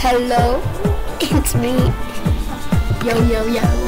Hello, it's me. Yo, yo, yo.